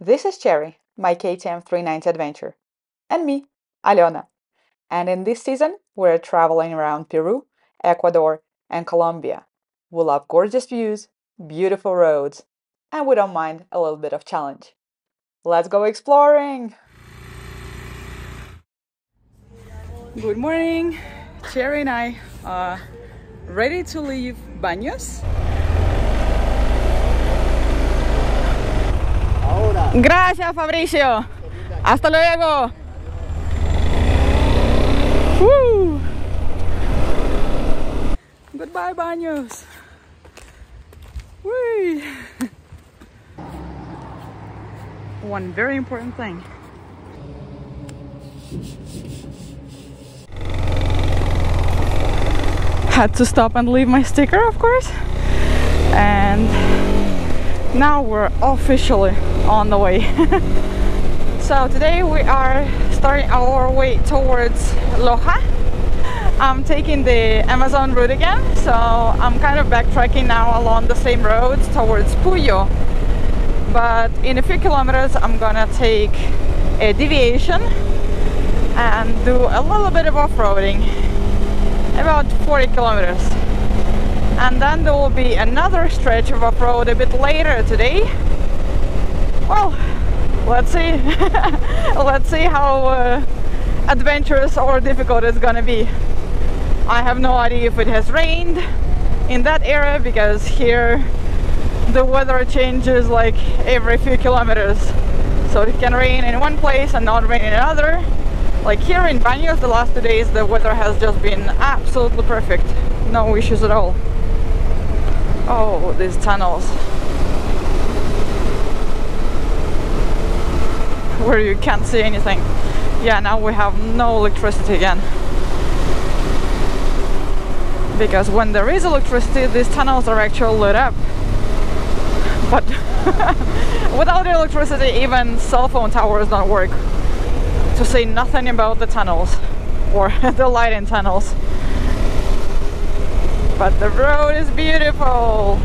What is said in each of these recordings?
This is Cherry, my KTM 390 adventure, and me, Aleona. And in this season, we're traveling around Peru, Ecuador, and Colombia. We love gorgeous views, beautiful roads, and we don't mind a little bit of challenge. Let's go exploring! Good morning! Cherry and I are ready to leave Baños. Gracias, Fabricio. Hasta luego. Woo. Goodbye, Baños. One very important thing. Had to stop and leave my sticker, of course. And now we're officially on the way. so today we are starting our way towards Loja. I'm taking the Amazon route again, so I'm kind of backtracking now along the same roads towards Puyo. But in a few kilometers, I'm gonna take a deviation and do a little bit of off-roading, about 40 kilometers. And then there will be another stretch of off-road a bit later today. Well, let's see. let's see how uh, adventurous or difficult it's gonna be. I have no idea if it has rained in that area because here the weather changes like every few kilometers. So it can rain in one place and not rain in another. Like here in Baños, the last two days the weather has just been absolutely perfect. No issues at all. Oh, these tunnels. Where you can't see anything. Yeah, now we have no electricity again. Because when there is electricity, these tunnels are actually lit up. But without electricity, even cell phone towers don't work. To say nothing about the tunnels or the lighting tunnels but the road is beautiful.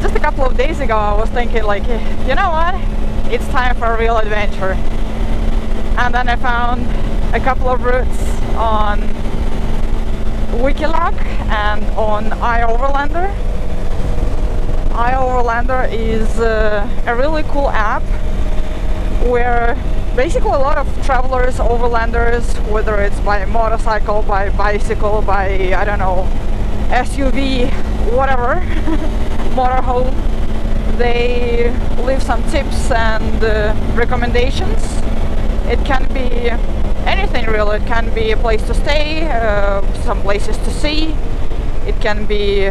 Just a couple of days ago I was thinking like, you know what, it's time for a real adventure. And then I found a couple of routes on Wikiloc and on iOverlander. iOverlander is uh, a really cool app where basically a lot of travelers, overlanders, whether it's by motorcycle, by bicycle, by, I don't know, SUV, whatever, motorhome, they leave some tips and uh, recommendations. It can be anything really. It can be a place to stay, uh, some places to see. It can be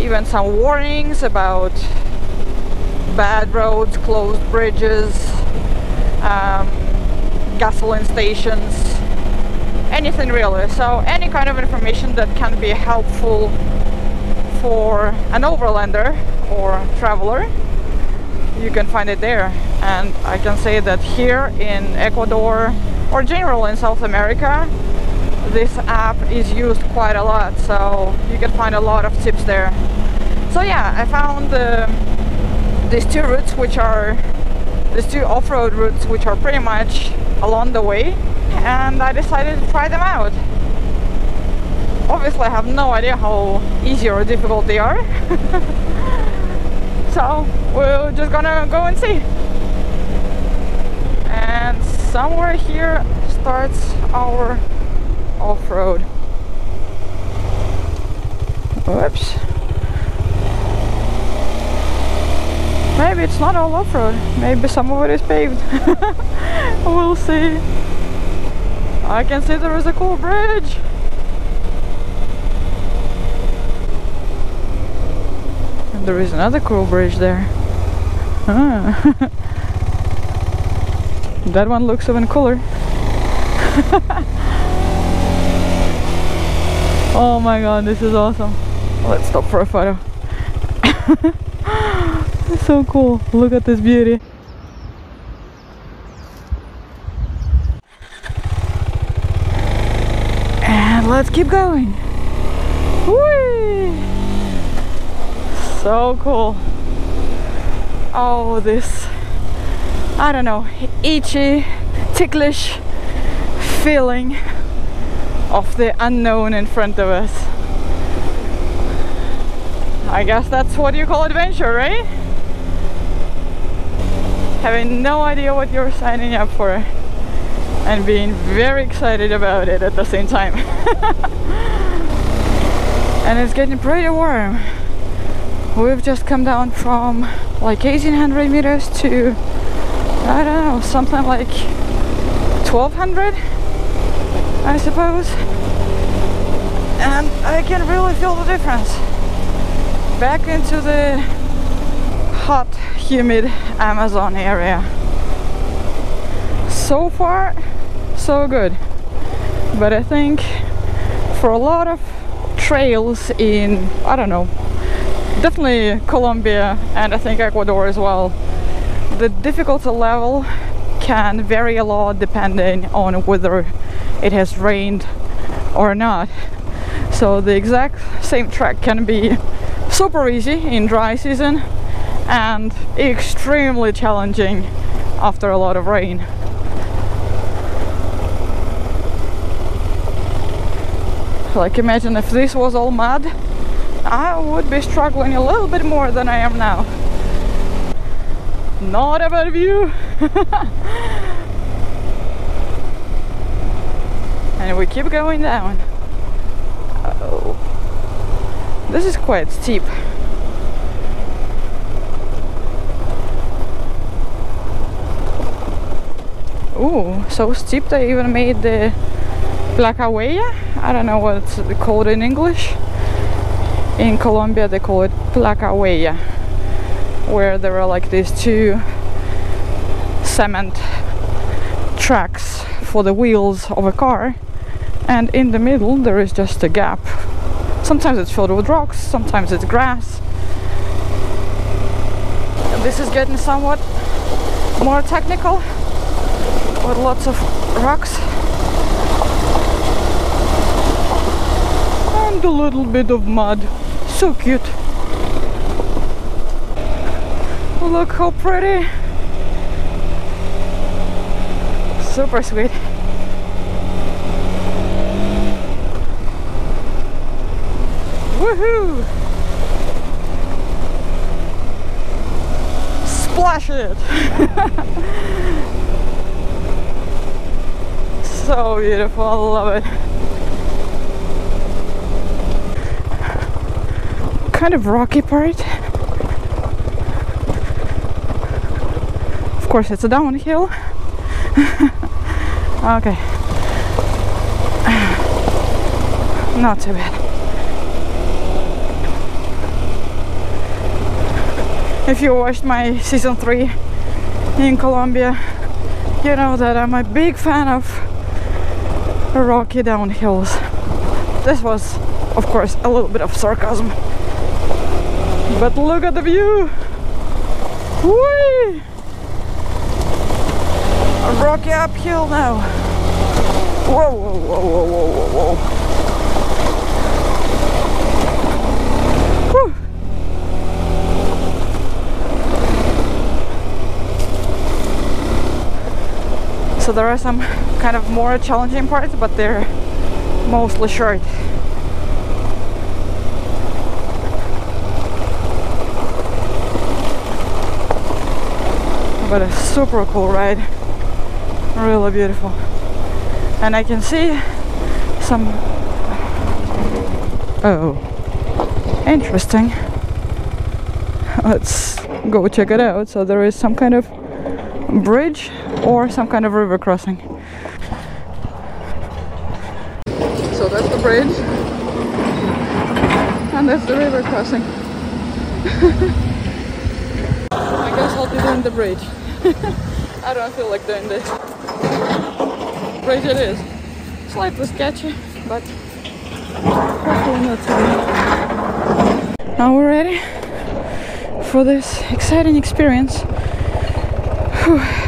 even some warnings about bad roads, closed bridges, um, gasoline stations, anything really. So any kind of information that can be helpful for an overlander or traveler, you can find it there. And I can say that here in Ecuador or general in South America, this app is used quite a lot. So you can find a lot of tips there. So yeah, I found uh, these two routes which are these two off-road routes which are pretty much along the way and I decided to try them out. Obviously I have no idea how easy or difficult they are. so we're just gonna go and see. And somewhere here starts our off-road. Whoops. Maybe it's not all off-road. Maybe some of it is paved. we'll see. I can see there is a cool bridge. And there is another cool bridge there. Ah. that one looks even cooler. oh my god, this is awesome. Let's stop for a photo. So cool. Look at this beauty. And let's keep going. Whee! So So cool. Oh, this, I don't know, itchy, ticklish feeling of the unknown in front of us. I guess that's what you call adventure, right? Having no idea what you're signing up for and being very excited about it at the same time. and it's getting pretty warm. We've just come down from like 1800 meters to I don't know, something like 1200 I suppose. And I can really feel the difference. Back into the hot, humid Amazon area. So far, so good. But I think for a lot of trails in, I don't know, definitely Colombia and I think Ecuador as well, the difficulty level can vary a lot depending on whether it has rained or not. So the exact same track can be super easy in dry season and extremely challenging after a lot of rain. Like imagine if this was all mud, I would be struggling a little bit more than I am now. Not a bad view! and we keep going down. Oh, this is quite steep. Ooh, so steep they even made the Placa Huella. I don't know what it's called in English. In Colombia they call it Placa Huella, where there are like these two cement tracks for the wheels of a car and in the middle there is just a gap. Sometimes it's filled with rocks, sometimes it's grass. This is getting somewhat more technical with lots of rocks and a little bit of mud. So cute. Look how pretty. Super sweet. Woohoo! Splash it! so beautiful, I love it. Kind of rocky part. Of course, it's a downhill. okay. Not too bad. if you watched my season 3 in Colombia you know that I'm a big fan of rocky downhills. This was of course a little bit of sarcasm. But look at the view! Whee! A rocky uphill now. Whoa whoa whoa whoa whoa whoa whoa. So there are some kind of more challenging parts but they're mostly short. But a super cool ride. Really beautiful. And I can see some oh interesting. Let's go check it out. So there is some kind of bridge or some kind of river crossing. So that's the bridge and that's the river crossing. I guess I'll be doing the bridge. I don't feel like doing this. Bridge it is. Slightly sketchy, but hopefully not too bad. Now we're ready for this exciting experience. Whew.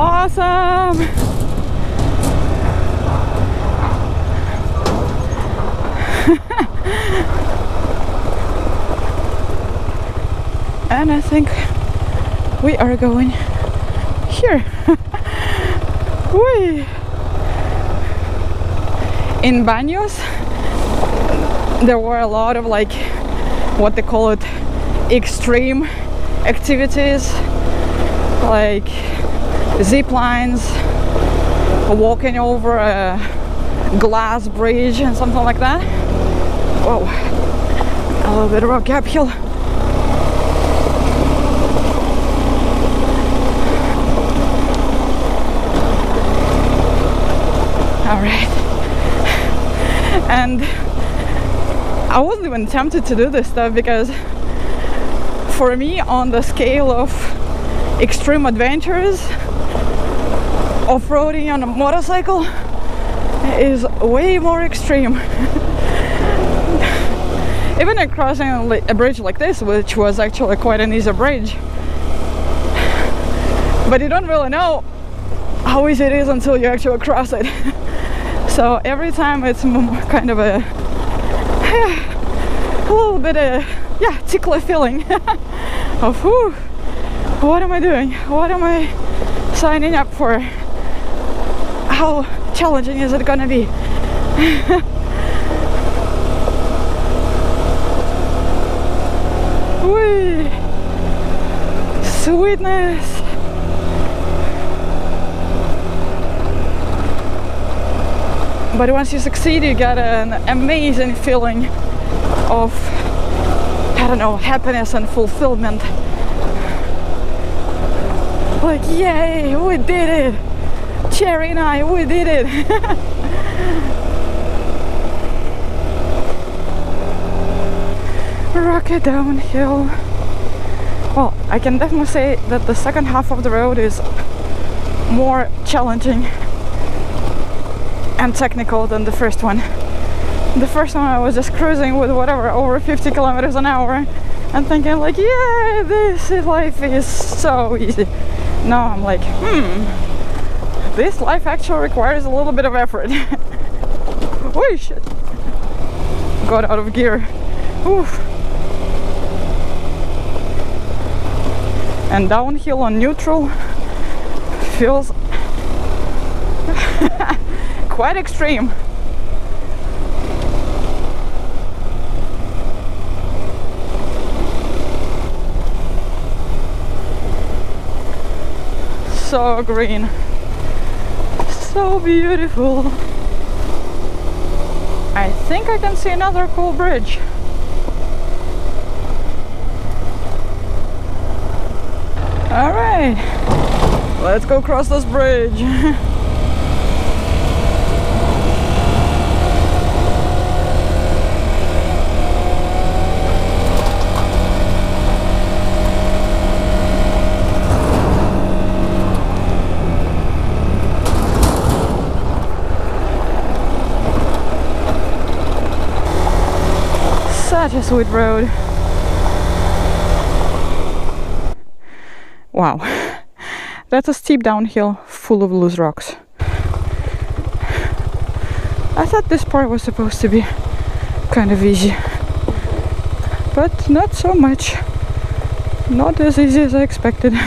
Awesome! and I think we are going here. In Baños, there were a lot of like what they call it extreme activities like zip lines, walking over a glass bridge and something like that. Whoa, a little bit of rocky uphill. All right. And I wasn't even tempted to do this stuff because for me on the scale of extreme adventures off-roading on a motorcycle is way more extreme. Even crossing a bridge like this which was actually quite an easy bridge. But you don't really know how easy it is until you actually cross it. So every time it's kind of a a little bit of yeah tickly feeling of whew, what am I doing? What am I signing up for how challenging is it gonna be? Whee! sweetness. But once you succeed you get an amazing feeling of I don't know happiness and fulfillment. Like yay we did it Cherry and I we did it rocket downhill well I can definitely say that the second half of the road is more challenging and technical than the first one. The first one I was just cruising with whatever over 50 kilometers an hour and thinking like yeah this life is so easy. Now I'm like hmm this life actually requires a little bit of effort. oh shit! Got out of gear. Oof. And downhill on neutral feels quite extreme. So green, so beautiful. I think I can see another cool bridge. All right, let's go cross this bridge. such a sweet road. Wow, that's a steep downhill full of loose rocks. I thought this part was supposed to be kind of easy, but not so much. Not as easy as I expected.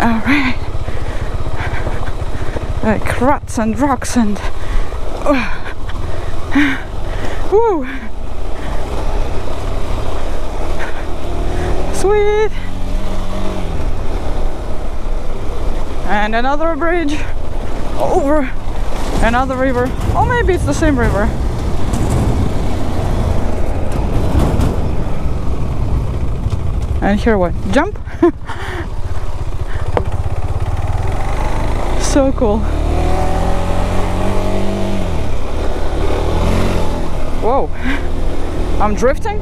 Alright. Like ruts and rocks and... Uh, Woo! Sweet! And another bridge over another river. Or maybe it's the same river. And here what? Jump? so cool. Whoa, I'm drifting.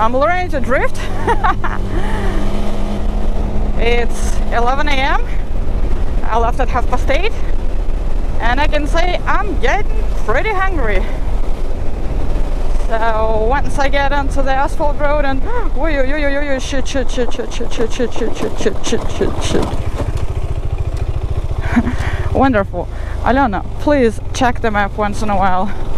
I'm learning to drift. it's 11 a.m. I left at half past eight and I can say I'm getting pretty hungry. So once I get onto the asphalt road and shit, shit, shit, shit, shit, shit, shit, shit, shit, shit, shit, shit, shit. Wonderful. Aleona, please check the map once in a while.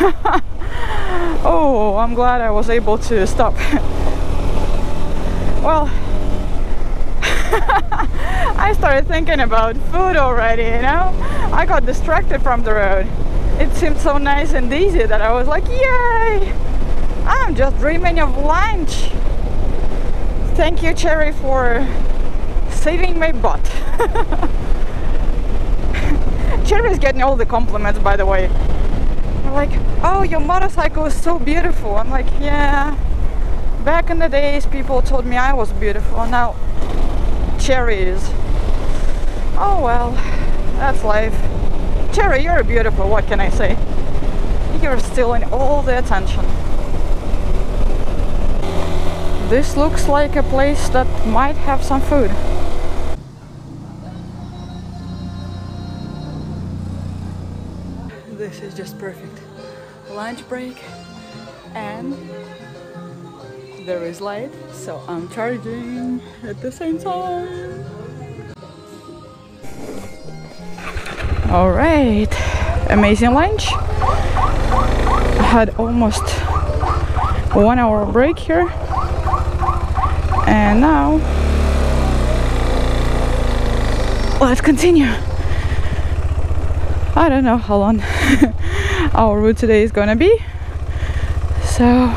oh, I'm glad I was able to stop. well, I started thinking about food already, you know? I got distracted from the road. It seemed so nice and easy that I was like, yay! I'm just dreaming of lunch. Thank you, Cherry, for saving my butt. Cherry's getting all the compliments, by the way. They're like, oh, your motorcycle is so beautiful. I'm like, yeah. Back in the days, people told me I was beautiful. Now, cherries. Oh well, that's life. Cherry, you're beautiful, what can I say? You're stealing all the attention. This looks like a place that might have some food. Just perfect. Lunch break and there is light, so I'm charging at the same time. All right, amazing lunch. I had almost one hour break here, and now let's continue. I don't know how long our route today is gonna be, so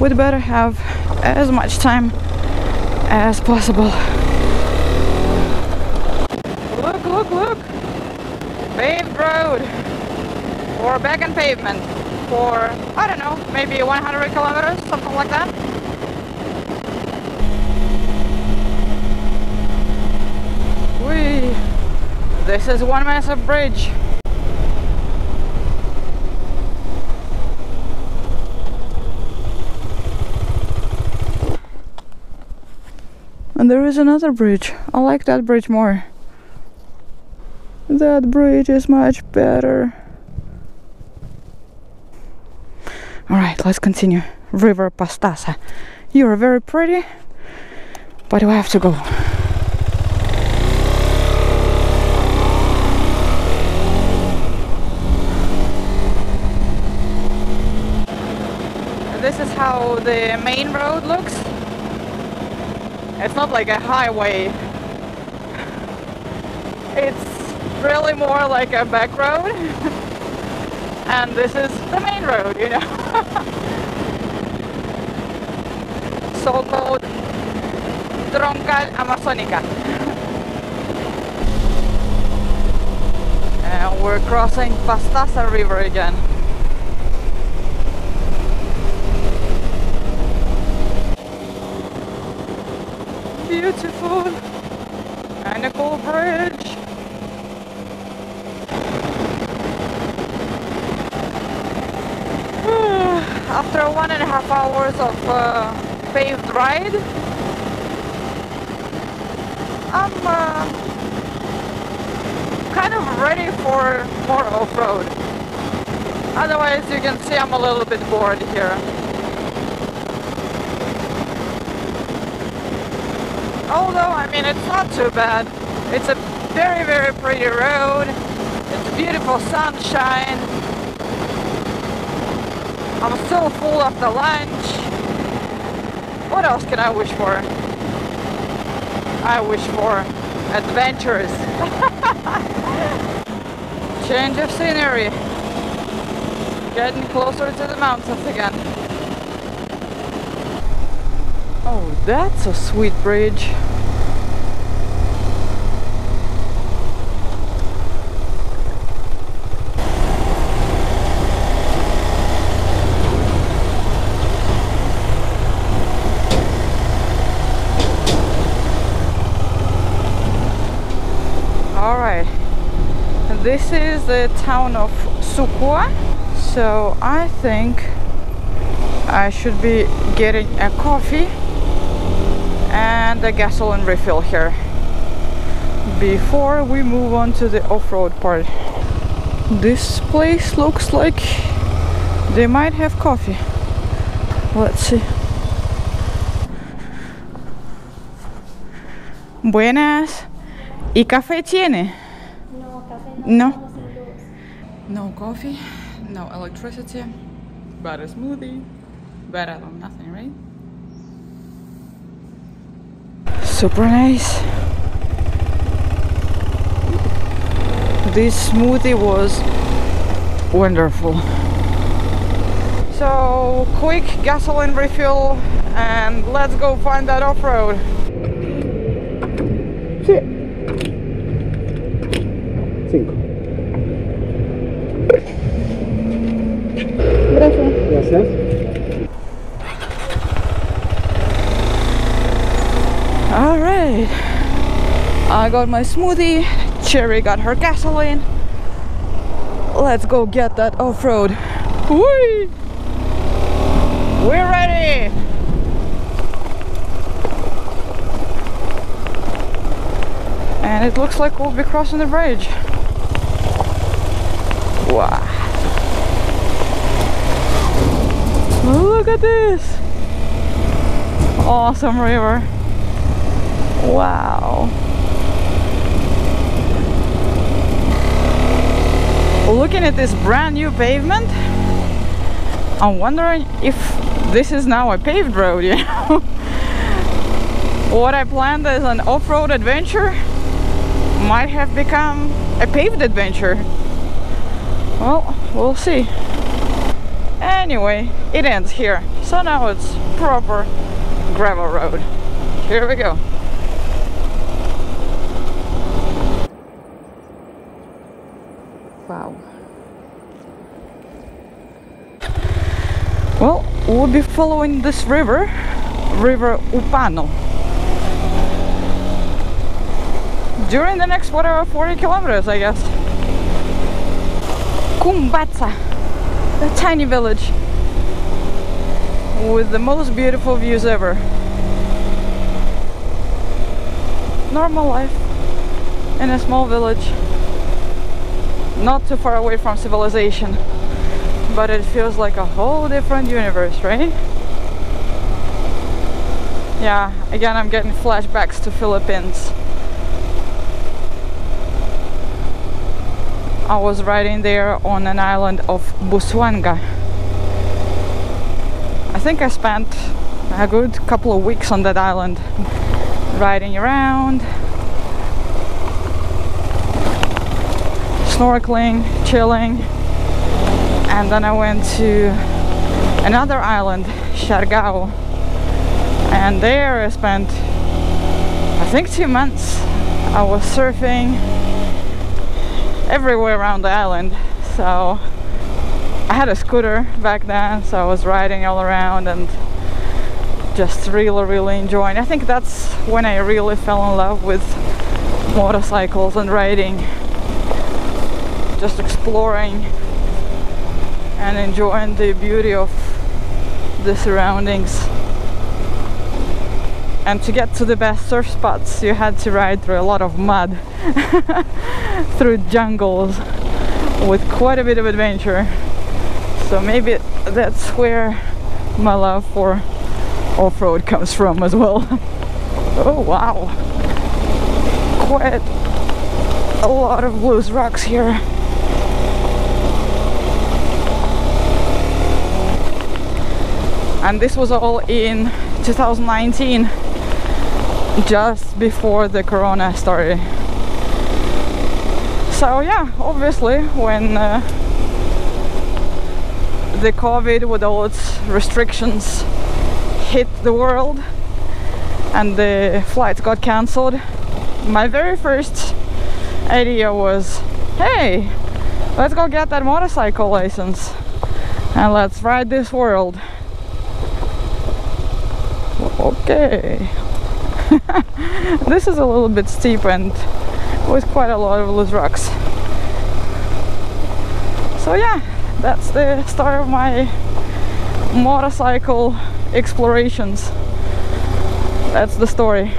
we'd better have as much time as possible. Look, look, look! Paved road! Or back in pavement for, I don't know, maybe 100 kilometers, something like that. Whee! This is one massive bridge. And there is another bridge. I like that bridge more. That bridge is much better. Alright, let's continue. River Pastaza. You are very pretty, but we have to go. This is how the main road looks. It's not like a highway. It's really more like a back road. and this is the main road, you know. So-called Troncal Amazonica. and we're crossing Pastaza River again. Beautiful and a cool bridge. After one and a half hours of uh, paved ride, I'm uh, kind of ready for more off-road. Otherwise, you can see I'm a little bit bored here. Although I mean it's not too bad. It's a very very pretty road. It's beautiful sunshine. I'm still full after lunch. What else can I wish for? I wish for adventures. Change of scenery. Getting closer to the mountains again. Oh, that's a sweet bridge. Alright, this is the town of Sucua, so I think I should be getting a coffee and a gasoline refill here before we move on to the off-road part. This place looks like They might have coffee. Let's see. Buenas. ¿Y café tiene? No, No. estamos sin luz. No coffee, no electricity, but a smoothie. Better than nothing, right? Super nice. This smoothie was wonderful. So, quick gasoline refill and let's go find that off road. Sí. Cinco. Gracias. Gracias. All right. I got my smoothie. Cherry got her gasoline. Let's go get that off-road. Whee! We're ready. And it looks like we'll be crossing the bridge. Wow. Look at this. Awesome river. Wow. Looking at this brand new pavement, I'm wondering if this is now a paved road, you know? what I planned as an off-road adventure might have become a paved adventure. Well, see. Anyway, it ends here. So now it's proper gravel road. Here we go. Wow. Well, we'll be following this river, River Upano. During the next whatever 40 kilometers, I guess. Kumbatsa, a tiny village with the most beautiful views ever. Normal life in a small village not too far away from civilization but it feels like a whole different universe right yeah again I'm getting flashbacks to Philippines I was riding there on an island of Busuanga I think I spent a good couple of weeks on that island riding around snorkeling, chilling, and then I went to another island, Siargao, and there I spent I think two months. I was surfing everywhere around the island, so I had a scooter back then, so I was riding all around and just really, really enjoying. I think that's when I really fell in love with motorcycles and riding just exploring and enjoying the beauty of the surroundings. And to get to the best surf spots, you had to ride through a lot of mud, through jungles, with quite a bit of adventure. So maybe that's where my love for off-road comes from as well. oh wow! Quite a lot of loose rocks here. and this was all in 2019 just before the corona started. So yeah obviously when uh, the covid with all its restrictions hit the world and the flights got cancelled my very first idea was hey let's go get that motorcycle license and let's ride this world. Okay this is a little bit steep and with quite a lot of loose rocks. So yeah that's the start of my motorcycle explorations. That's the story.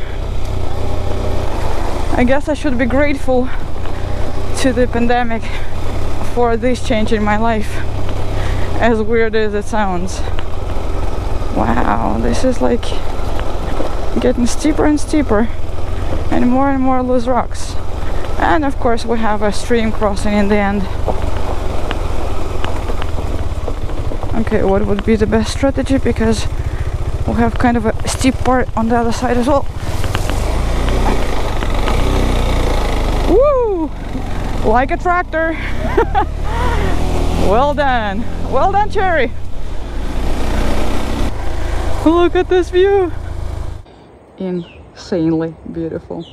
I guess I should be grateful to the pandemic for this change in my life. As weird as it sounds. Wow, this is like getting steeper and steeper and more and more loose rocks. And of course we have a stream crossing in the end. Okay, what would be the best strategy because we have kind of a steep part on the other side as well. Woo! Like a tractor. well done. Well done, Cherry. Look at this view. Insanely beautiful.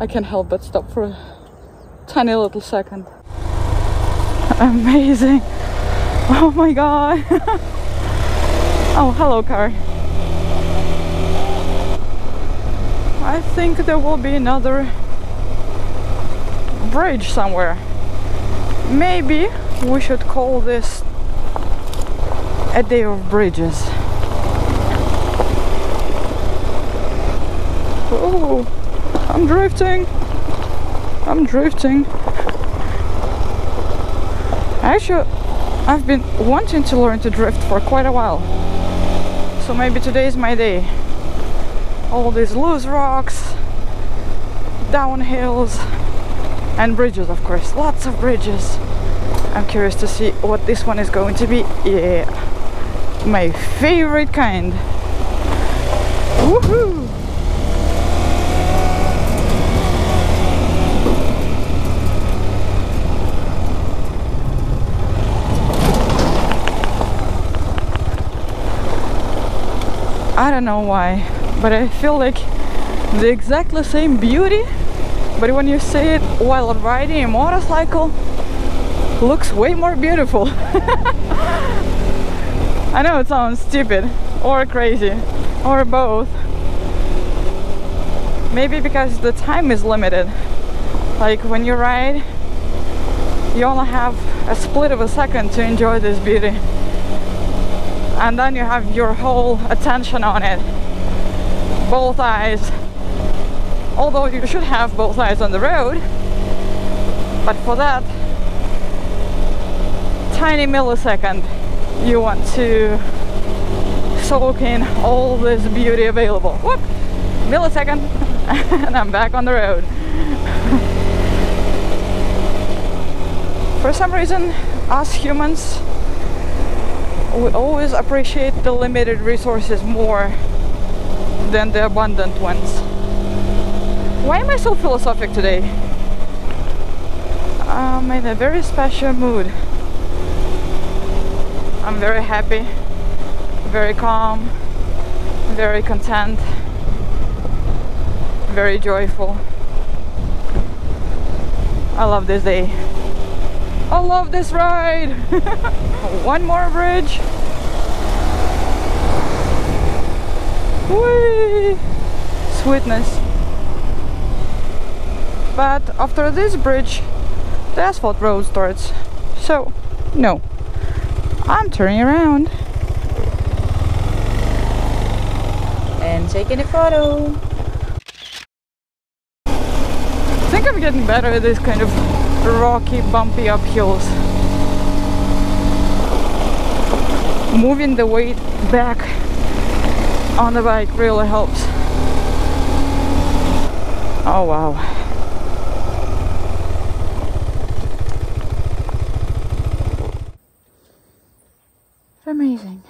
I can't help but stop for a tiny little second. Amazing. Oh my god. oh, hello car. I think there will be another bridge somewhere. Maybe we should call this a day of bridges. Oh, I'm drifting. I'm drifting. Actually, I've been wanting to learn to drift for quite a while. So maybe today is my day. All these loose rocks, downhills, and bridges, of course. Lots of bridges. I'm curious to see what this one is going to be. Yeah, my favorite kind. Woohoo! I don't know why, but I feel like the exactly same beauty, but when you see it while riding a motorcycle, looks way more beautiful. I know it sounds stupid or crazy or both. Maybe because the time is limited. Like when you ride, you only have a split of a second to enjoy this beauty and then you have your whole attention on it. Both eyes. Although you should have both eyes on the road but for that tiny millisecond you want to soak in all this beauty available. Whoop! Millisecond and I'm back on the road. For some reason us humans we always appreciate the limited resources more than the abundant ones. Why am I so philosophic today? I'm in a very special mood. I'm very happy, very calm, very content, very joyful. I love this day. I love this ride! One more bridge. Whee! Sweetness. But after this bridge, the asphalt road starts. So, no. I'm turning around. And taking a photo. I think I'm getting better at this kind of rocky, bumpy uphills. Moving the weight back on the bike really helps. Oh wow. Amazing.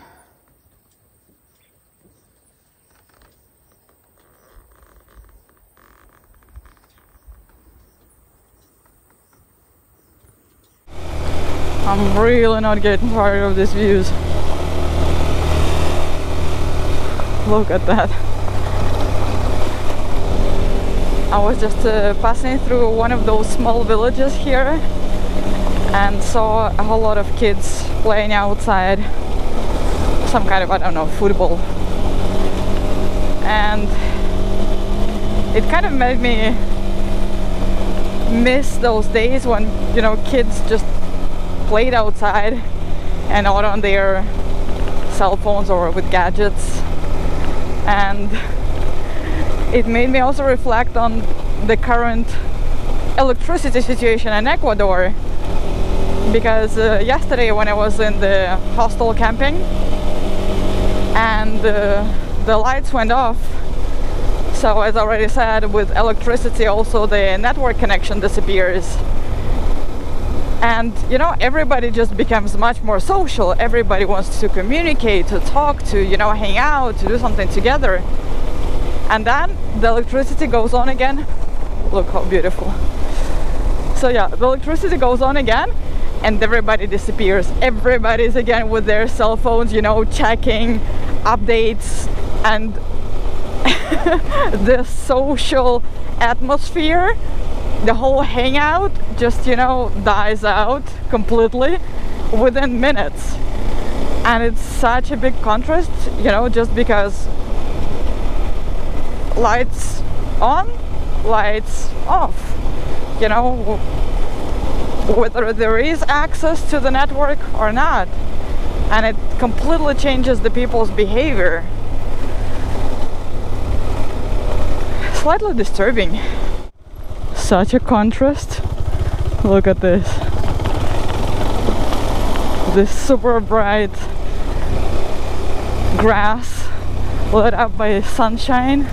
I'm really not getting tired of these views. Look at that. I was just uh, passing through one of those small villages here and saw a whole lot of kids playing outside some kind of, I don't know, football. And it kind of made me miss those days when, you know, kids just played outside and not on their cell phones or with gadgets. And it made me also reflect on the current electricity situation in Ecuador. Because uh, yesterday when I was in the hostel camping and uh, the lights went off. So as already said with electricity also the network connection disappears and you know everybody just becomes much more social. Everybody wants to communicate to talk to you know hang out to do something together. And then the electricity goes on again. Look how beautiful. So yeah the electricity goes on again and everybody disappears. Everybody's again with their cell phones you know checking updates and the social atmosphere the whole hangout just you know dies out completely within minutes. And it's such a big contrast you know just because lights on lights off you know whether there is access to the network or not. And it completely changes the people's behavior. Slightly disturbing such a contrast. Look at this. This super bright grass lit up by sunshine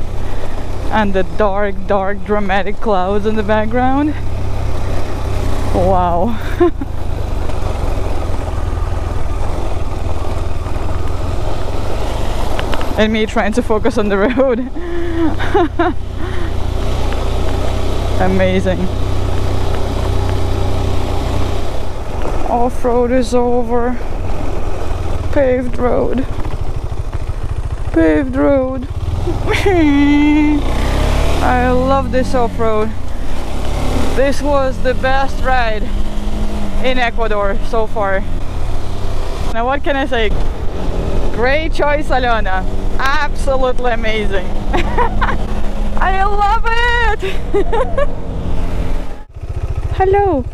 and the dark, dark, dramatic clouds in the background. Wow. and me trying to focus on the road. amazing. Off-road is over. Paved road. Paved road. I love this off-road. This was the best ride in Ecuador so far. Now what can I say? Great choice Aleona. Absolutely amazing. I love Hello!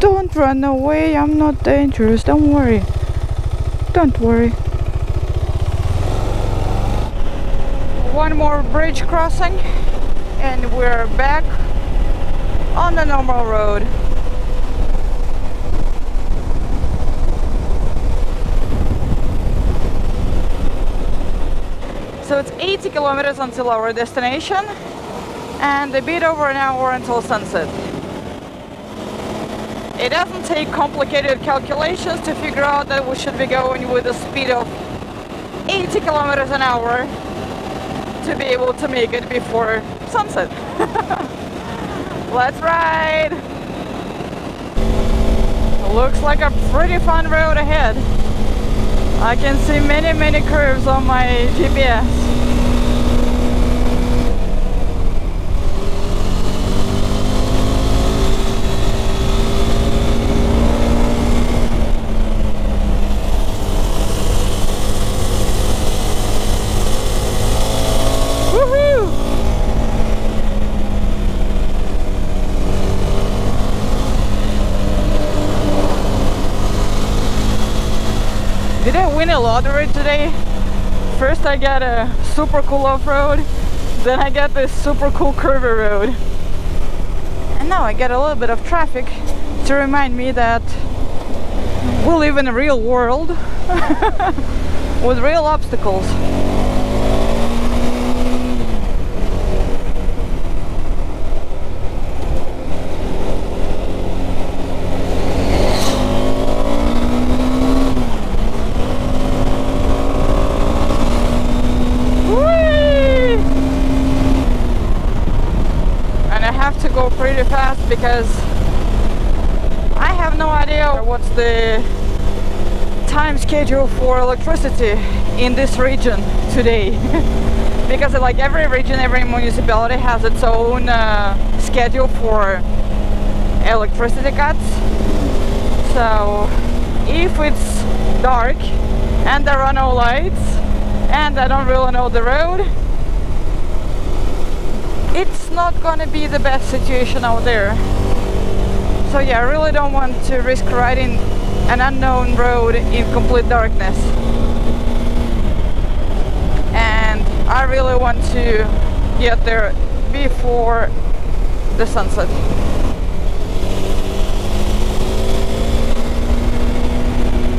Don't run away, I'm not dangerous, don't worry. Don't worry. One more bridge crossing and we're back on the normal road. So it's 80 kilometers until our destination and a bit over an hour until sunset. It doesn't take complicated calculations to figure out that we should be going with a speed of 80 kilometers an hour to be able to make it before sunset. Let's ride! Looks like a pretty fun road ahead. I can see many many curves on my GPS. A lottery today. First I get a super cool off-road, then I get this super cool curvy road. And now I get a little bit of traffic to remind me that we live in a real world with real obstacles. Because I have no idea what's the time schedule for electricity in this region today. Because like every region every municipality has its own uh, schedule for electricity cuts. So if it's dark and there are no lights and I don't really know the road it's not gonna be the best situation out there so yeah, I really don't want to risk riding an unknown road in complete darkness. And I really want to get there before the sunset.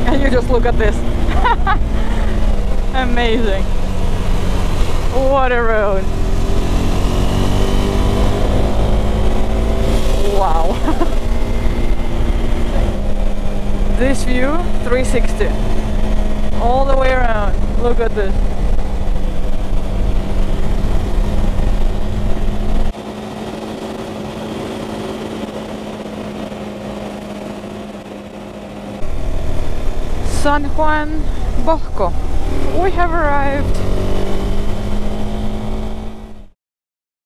And you just look at this. Amazing. What a road. Wow. this view 360 all the way around. Look at this. San Juan Bosco. We have arrived